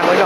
Mới